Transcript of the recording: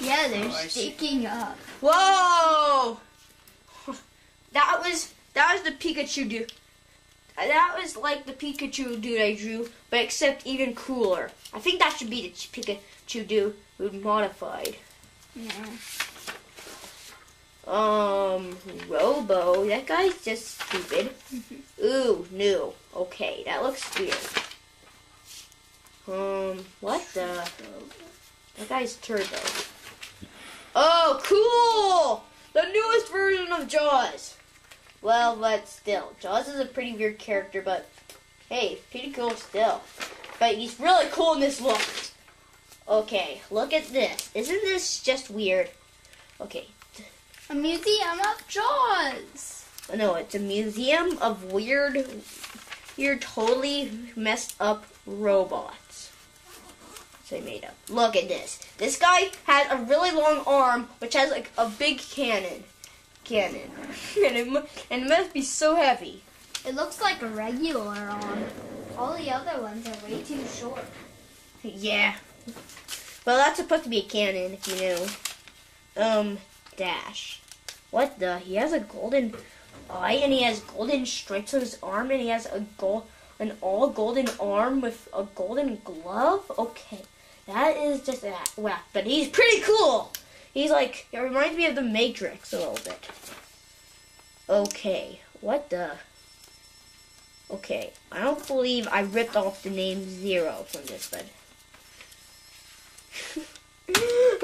Yeah, they're Oh, sticking up. Whoa! That was that was the Pikachu dude. That was like the Pikachu dude I drew, but except even cooler. I think that should be the Pikachu dude modified. Yeah. Um, Robo, that guy's just stupid. Ooh, new. Okay, that looks weird. Um, what the? That guy's Turbo. Oh, cool! The newest version of Jaws. Well, but still, Jaws is a pretty weird character, but hey, pretty cool still. But he's really cool in this look. Okay, look at this. Isn't this just weird? Okay, A museum of Jaws. no, it's a museum of weird, weird, totally messed up robots. They made up. Look at this. This guy has a really long arm, which has like a big cannon. Cannon. and, it, and it must be so heavy. It looks like a regular arm. All the other ones are way too short. Yeah. Well, that's supposed to be a cannon, if you know. Um, Dash. What the? He has a golden eye, and he has golden stripes on his arm, and he has a gold, an all golden arm with a golden glove. Okay, that is just a whack, but he's pretty cool. He's like, it reminds me of the Matrix a little bit. Okay, what the? Okay, I don't believe I ripped off the name Zero from this, but.